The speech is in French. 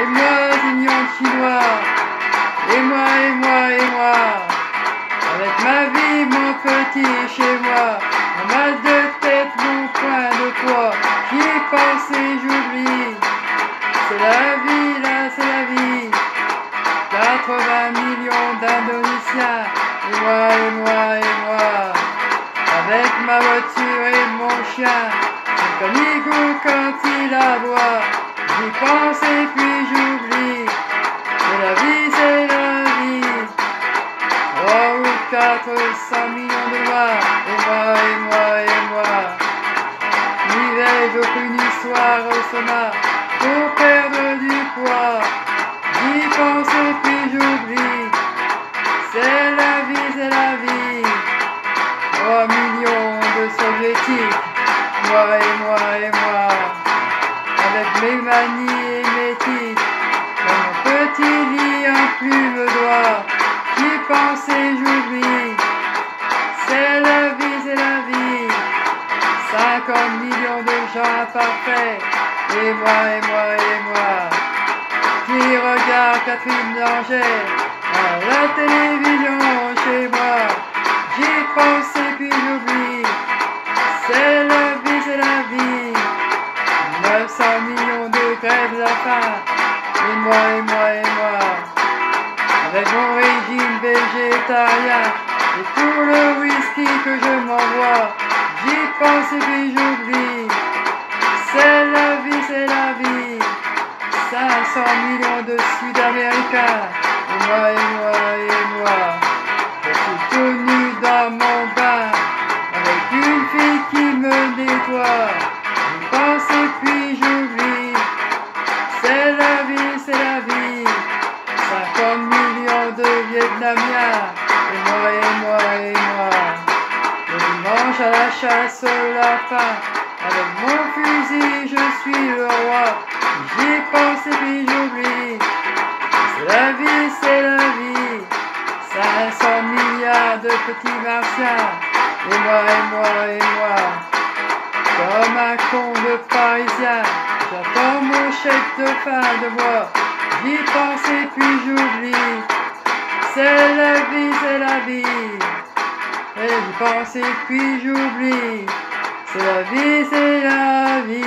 Et moi, ignorant chinois. Et moi, et moi, et moi. Avec ma vie, mon petit chez moi. Un mal de tête, mon point de poids. J'y pense et j'oublie. C'est la vie, là, c'est la vie. 80 millions d'Indonésiens. Et moi, et moi, et moi. Avec ma voiture et mon chien. Igor quand il aboie. J'y pense et puis j'oublie. C'est la vie, c'est la vie. Trois ou quatre, cent millions de lois. Et moi, et moi, et moi. N'y vais-je aucune histoire au sommet pour perdre du poids? J'y pense et puis j'oublie. C'est la vie, c'est la vie. Trois millions de soviétiques. Moi et moi et moi. Mes manies et mes tics. Dans mon petit lit, un plume doigt. J'y pense et j'oublie. C'est la vie, c'est la vie. 50 millions de gens parfaits. Et moi, et moi, et moi. Qui regarde Catherine Danger à la télévision chez moi. J'y pense et puis. Grèves de la faim. Et moi, et moi, et moi. Avec mon régime végétarien et tout le whisky que je m'envoie. J'y pense et puis j'oublie. C'est la vie, c'est la vie. 500 millions de Sud-Américains. Et moi, et moi, et moi. Je suis tout nu dans mon bain. Avec une fille qui me nettoie. 50 millions de Vietnamiens. Et moi, et moi, et moi. Le dimanche à la chasse au lapin. Avec mon fusil, je suis le roi. J'y pense et puis j'oublie. C'est la vie, c'est la vie. 500 milliards de petits martiens. Et moi, et moi, et moi. Comme un con de parisien. J'attends mon chèque de fin de mois. J'y pense et puis j'oublie. C'est la vie, c'est la vie. Et j'y pense et puis j'oublie. C'est la vie, c'est la vie.